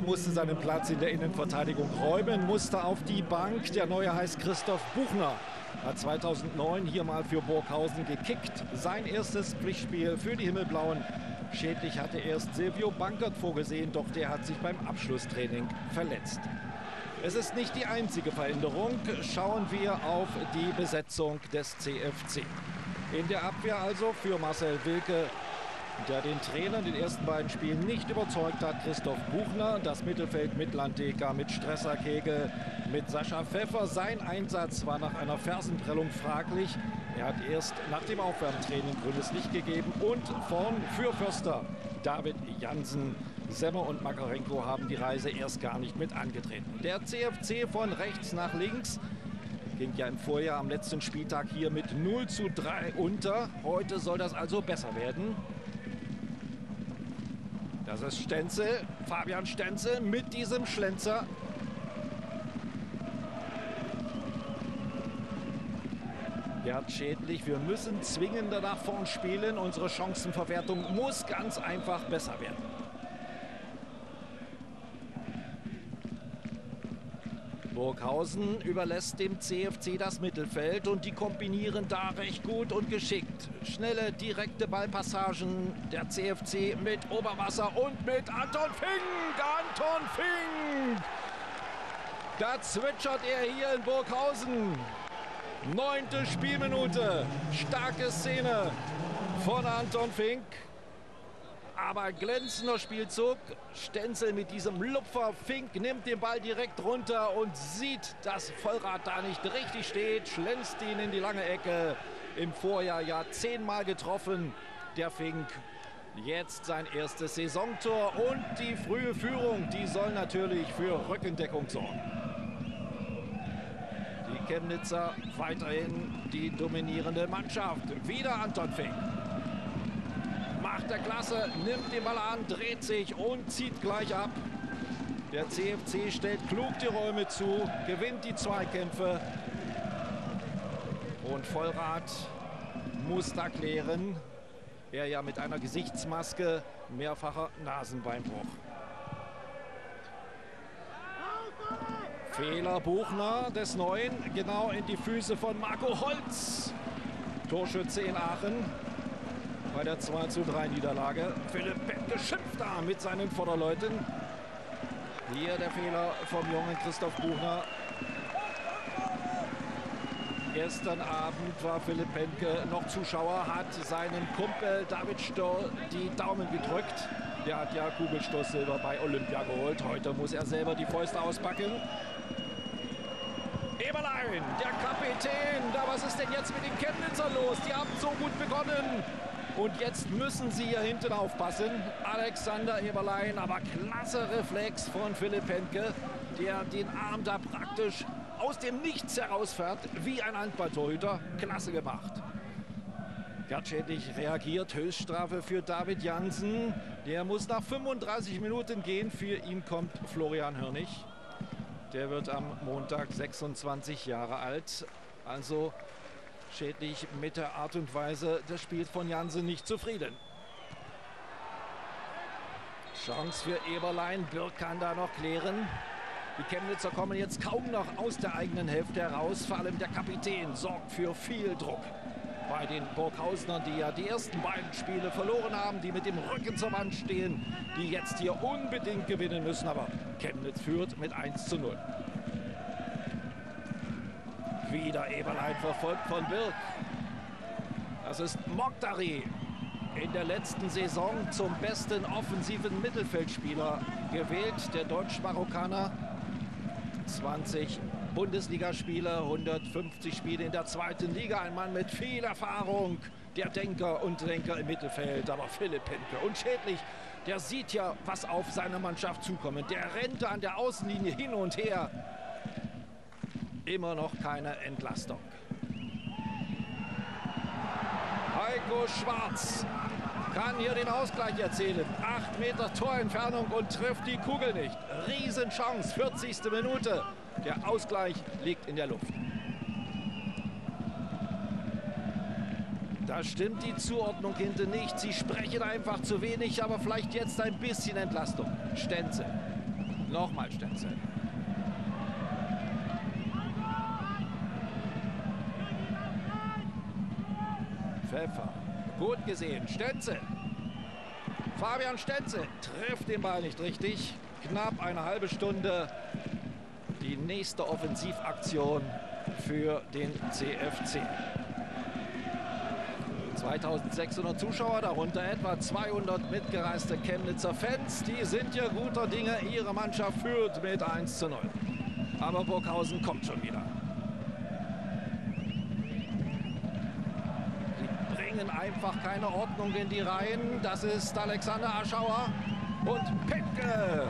musste seinen Platz in der Innenverteidigung räumen, musste auf die Bank. Der neue heißt Christoph Buchner. Hat 2009 hier mal für Burghausen gekickt. Sein erstes Pflichtspiel für die Himmelblauen. Schädlich hatte erst Silvio Bankert vorgesehen, doch der hat sich beim Abschlusstraining verletzt. Es ist nicht die einzige Veränderung. Schauen wir auf die Besetzung des CFC. In der Abwehr also für Marcel Wilke der den Trainer in den ersten beiden Spielen nicht überzeugt hat, Christoph Buchner. Das Mittelfeld mit Landeka, mit Stresserkegel, mit Sascha Pfeffer. Sein Einsatz war nach einer Fersenprellung fraglich. Er hat erst nach dem Aufwärmtraining grünes Licht gegeben. Und vorn für Förster David Jansen. Semmer und Makarenko haben die Reise erst gar nicht mit angetreten. Der CFC von rechts nach links ging ja im Vorjahr am letzten Spieltag hier mit 0 zu 3 unter. Heute soll das also besser werden. Das ist Stenzel, Fabian Stenzel mit diesem Schlenzer. Gerd Schädlich, wir müssen zwingender nach vorn spielen. Unsere Chancenverwertung muss ganz einfach besser werden. Burghausen überlässt dem CFC das Mittelfeld und die kombinieren da recht gut und geschickt. Schnelle, direkte Ballpassagen. Der CFC mit Oberwasser und mit Anton Fink. Anton Fink! Da zwitschert er hier in Burghausen. Neunte Spielminute. Starke Szene von Anton Fink. Aber glänzender Spielzug. Stenzel mit diesem Lupfer. Fink nimmt den Ball direkt runter und sieht, dass Vollrad da nicht richtig steht. Schlänzt ihn in die lange Ecke. Im Vorjahr ja zehnmal getroffen. Der Fink. Jetzt sein erstes Saisontor und die frühe Führung, die soll natürlich für Rückendeckung sorgen. Die Chemnitzer weiterhin die dominierende Mannschaft. Wieder Anton Fink der Klasse, nimmt den Ball an, dreht sich und zieht gleich ab. Der CFC stellt klug die Räume zu, gewinnt die Zweikämpfe. Und Vollrad muss da klären. Er ja mit einer Gesichtsmaske, mehrfacher Nasenbeinbruch. Fehler Buchner des Neuen, genau in die Füße von Marco Holz. Torschütze in Aachen bei der 2 zu 3 Niederlage. Philipp Petke schimpft da mit seinen Vorderleuten. Hier der Fehler vom jungen Christoph Buchner. Gestern Abend war Philipp Penke noch Zuschauer, hat seinem Kumpel David Störr die Daumen gedrückt. Der hat ja Kugelstoßsilber bei Olympia geholt. Heute muss er selber die Fäuste auspacken. Eberlein, der Kapitän. Da, was ist denn jetzt mit den Chemnitzer los? Die haben so gut begonnen. Und jetzt müssen sie hier hinten aufpassen. Alexander Eberlein, aber klasse Reflex von Philipp Henke, der den Arm da praktisch aus dem Nichts herausfährt, wie ein Handballtorhüter. Klasse gemacht. Gerd Schädlich reagiert. Höchststrafe für David Jansen. Der muss nach 35 Minuten gehen. Für ihn kommt Florian Hörnig. Der wird am Montag 26 Jahre alt. Also Schädlich mit der Art und Weise des Spiels von Jansen nicht zufrieden. Chance für Eberlein. Birk kann da noch klären. Die Chemnitzer kommen jetzt kaum noch aus der eigenen Hälfte heraus. Vor allem der Kapitän sorgt für viel Druck. Bei den Burghausnern, die ja die ersten beiden Spiele verloren haben, die mit dem Rücken zur Wand stehen, die jetzt hier unbedingt gewinnen müssen. Aber Chemnitz führt mit 1 zu 0. Wieder Eberlein verfolgt von Birk. Das ist Mokdari. In der letzten Saison zum besten offensiven Mittelfeldspieler gewählt. Der Deutsch-Marokkaner. 20 Bundesligaspiele, 150 Spiele in der zweiten Liga. Ein Mann mit viel Erfahrung. Der Denker und Lenker im Mittelfeld. Aber Philipp Henke und Schädlich, der sieht ja, was auf seine Mannschaft zukommt. Der rennt an der Außenlinie hin und her immer noch keine Entlastung. Heiko Schwarz kann hier den Ausgleich erzielen. Acht Meter Torentfernung und trifft die Kugel nicht. Riesenchance, 40. Minute. Der Ausgleich liegt in der Luft. Da stimmt die Zuordnung hinten nicht. Sie sprechen einfach zu wenig, aber vielleicht jetzt ein bisschen Entlastung. Stenzel Nochmal Stenzel. Pfeffer. Gut gesehen. Stenzel. Fabian Stenzel trifft den Ball nicht richtig. Knapp eine halbe Stunde die nächste Offensivaktion für den CFC. 2600 Zuschauer, darunter etwa 200 mitgereiste Chemnitzer Fans. Die sind ja guter Dinge. Ihre Mannschaft führt mit 1 zu 0. Aber Burghausen kommt schon wieder. Sie bringen einfach keine Ordnung in die Reihen. Das ist Alexander Aschauer. Und Petke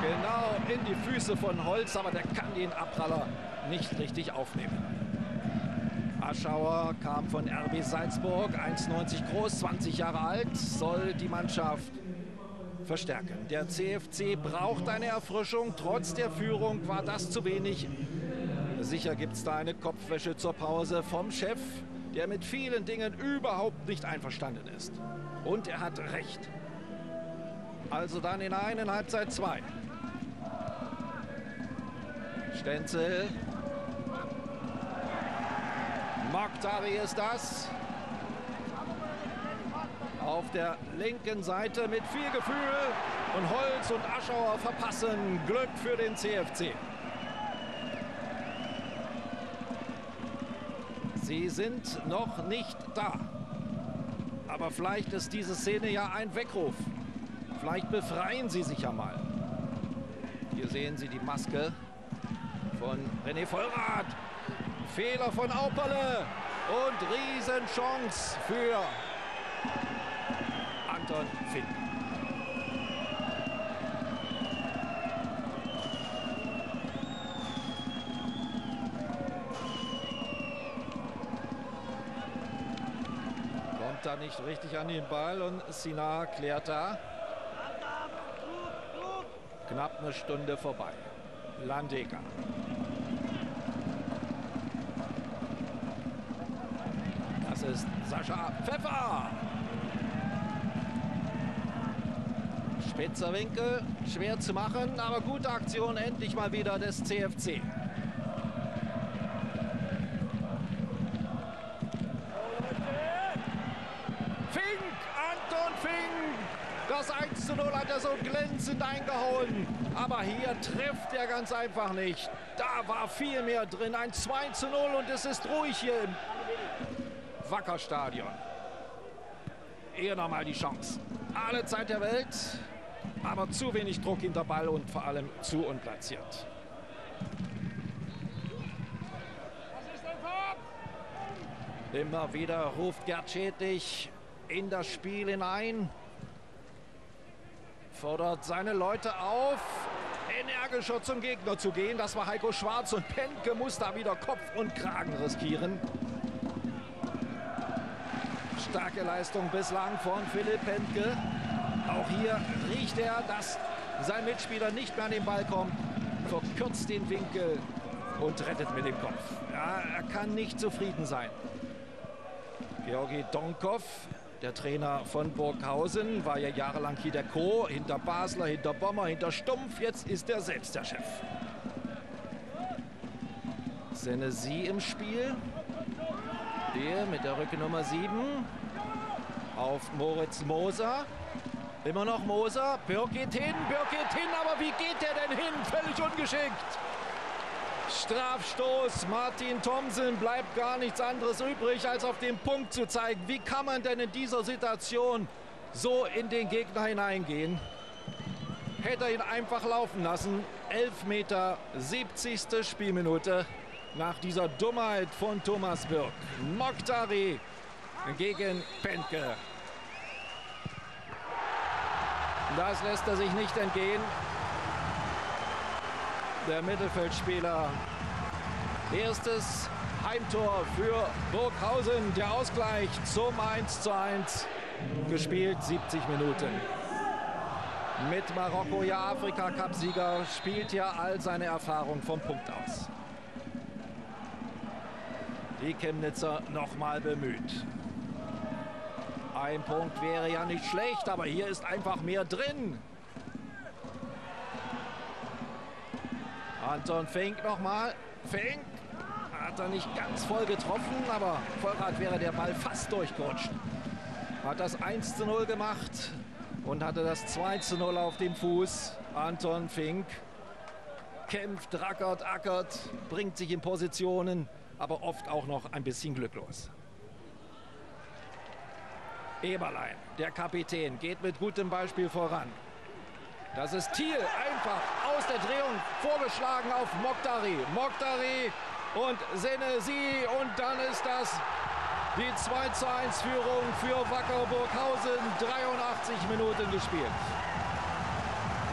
genau in die Füße von Holz, aber der kann den Abpraller nicht richtig aufnehmen. Aschauer kam von RB Salzburg, 1,90 groß, 20 Jahre alt, soll die Mannschaft verstärken. Der CFC braucht eine Erfrischung. Trotz der Führung war das zu wenig. Sicher gibt es da eine Kopfwäsche zur Pause vom Chef, der mit vielen Dingen überhaupt nicht einverstanden ist. Und er hat recht. Also dann in einen Halbzeit zwei. Stenzel. Mokhtari ist das. Auf der linken Seite mit viel Gefühl. Und Holz und Aschauer verpassen. Glück für den CFC. Sie sind noch nicht da. Aber vielleicht ist diese Szene ja ein Weckruf. Vielleicht befreien sie sich ja mal. Hier sehen Sie die Maske von René Vollrath. Fehler von Auperle und Riesenchance für Anton Fink. Nicht richtig an den Ball und Sinar klärt da. Knapp eine Stunde vorbei. Landega. Das ist Sascha Pfeffer. Spitzer Winkel, schwer zu machen, aber gute Aktion endlich mal wieder des CFC. Fink, Anton Fink. Das 1 zu 0 hat er so glänzend eingehauen. Aber hier trifft er ganz einfach nicht. Da war viel mehr drin. Ein 2 zu 0 und es ist ruhig hier im Wackerstadion. Eher nochmal die Chance. Alle Zeit der Welt, aber zu wenig Druck hinter Ball und vor allem zu unplatziert. Immer wieder ruft Gerd Schädlich in das Spiel hinein. Fordert seine Leute auf, energischer zum Gegner zu gehen. Das war Heiko Schwarz und Penke muss da wieder Kopf und Kragen riskieren. Starke Leistung bislang von Philipp Pentke. Auch hier riecht er, dass sein Mitspieler nicht mehr an den Ball kommt. Verkürzt den Winkel und rettet mit dem Kopf. Ja, er kann nicht zufrieden sein. Georgi Donkov, der Trainer von Burghausen, war ja jahrelang hier der Co. Hinter Basler, hinter Bommer, hinter Stumpf. Jetzt ist er selbst der Chef. Senesi im Spiel. Der mit der Rückennummer 7 auf Moritz Moser. Immer noch Moser. Birk geht hin, Birk geht hin, aber wie geht der denn hin? Völlig ungeschickt. Strafstoß. Martin Thomsen bleibt gar nichts anderes übrig, als auf den Punkt zu zeigen. Wie kann man denn in dieser Situation so in den Gegner hineingehen? Hätte er ihn einfach laufen lassen. 11 Meter, 70. Spielminute nach dieser Dummheit von Thomas Birk. Mokhtari gegen Penke. Das lässt er sich nicht entgehen. Der Mittelfeldspieler. Erstes Heimtor für Burghausen. Der Ausgleich zum 1 zu 1. Gespielt 70 Minuten. Mit Marokko ja Afrika-Cup-Sieger spielt ja all seine Erfahrung vom Punkt aus. Die Chemnitzer nochmal bemüht. Ein Punkt wäre ja nicht schlecht, aber hier ist einfach mehr drin. Anton Fink nochmal. Fink hat er nicht ganz voll getroffen, aber Vollrad wäre der Ball fast durchgerutscht. Hat das 1 zu 0 gemacht und hatte das 2 zu 0 auf dem Fuß. Anton Fink kämpft, rackert, ackert, bringt sich in Positionen, aber oft auch noch ein bisschen glücklos. Eberlein, der Kapitän, geht mit gutem Beispiel voran. Das ist Thiel, einfach aus der Drehung vorgeschlagen auf Mokhtari. Mokhtari und Senesi und dann ist das die 2 zu 1 Führung für Wacker Burghausen. 83 Minuten gespielt.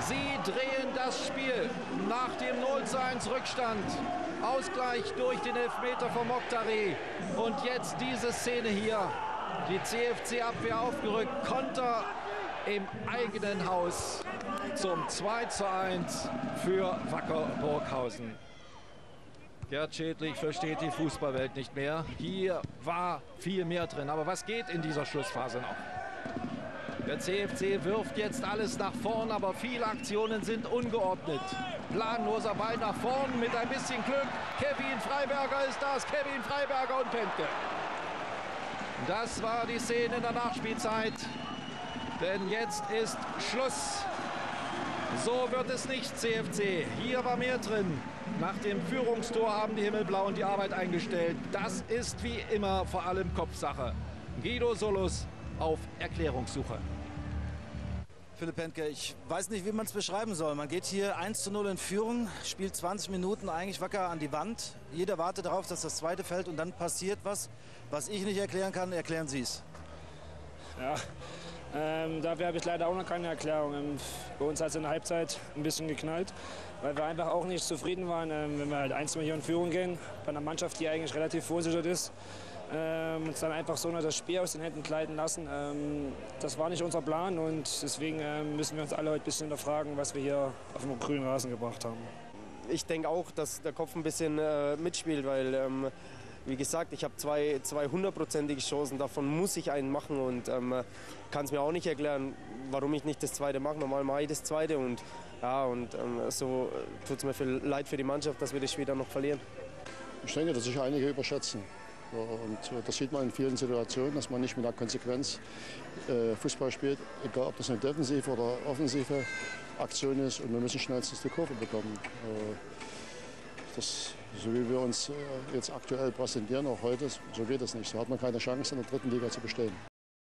Sie drehen das Spiel nach dem 0 zu 1 Rückstand. Ausgleich durch den Elfmeter von Mokhtari. Und jetzt diese Szene hier. Die CFC-Abwehr aufgerückt. Konter im eigenen Haus zum 2 zu 1 für Wacker Burghausen. Gerd Schädlich versteht die Fußballwelt nicht mehr. Hier war viel mehr drin. Aber was geht in dieser Schlussphase noch? Der CFC wirft jetzt alles nach vorn, aber viele Aktionen sind ungeordnet. Planloser Ball nach vorn mit ein bisschen Glück. Kevin Freiberger ist das. Kevin Freiberger und Pentke. Das war die Szene in der Nachspielzeit. Denn jetzt ist Schluss. So wird es nicht, CFC. Hier war mehr drin. Nach dem Führungstor haben die Himmelblauen die Arbeit eingestellt. Das ist wie immer vor allem Kopfsache. Guido Solus auf Erklärungssuche. Philipp Pentke, ich weiß nicht, wie man es beschreiben soll. Man geht hier 1 zu 0 in Führung, spielt 20 Minuten eigentlich wacker an die Wand. Jeder wartet darauf, dass das zweite fällt und dann passiert was, was ich nicht erklären kann. Erklären Sie es. Ja, ähm, dafür habe ich leider auch noch keine Erklärung. Ähm, bei uns hat es in der Halbzeit ein bisschen geknallt, weil wir einfach auch nicht zufrieden waren, ähm, wenn wir halt 1 hier in Führung gehen, bei einer Mannschaft, die eigentlich relativ vorsichtig ist. Ähm, uns dann einfach so nur das Spiel aus den Händen gleiten lassen. Ähm, das war nicht unser Plan und deswegen ähm, müssen wir uns alle heute ein bisschen hinterfragen, was wir hier auf dem grünen Rasen gebracht haben. Ich denke auch, dass der Kopf ein bisschen äh, mitspielt, weil wie gesagt, ich habe zwei, hundertprozentige Chancen, davon muss ich einen machen und ähm, kann es mir auch nicht erklären, warum ich nicht das zweite mache. Normal mache ich das zweite und, ja, und ähm, so tut es mir viel leid für die Mannschaft, dass wir das Spiel dann noch verlieren. Ich denke, dass sich einige überschätzen. Und äh, das sieht man in vielen Situationen, dass man nicht mit der Konsequenz äh, Fußball spielt, egal ob das eine defensive oder offensive Aktion ist. Und wir müssen schnellstens die Kurve bekommen. Äh, das, so wie wir uns jetzt aktuell präsentieren, auch heute, so geht es nicht. So hat man keine Chance, in der dritten Liga zu bestehen.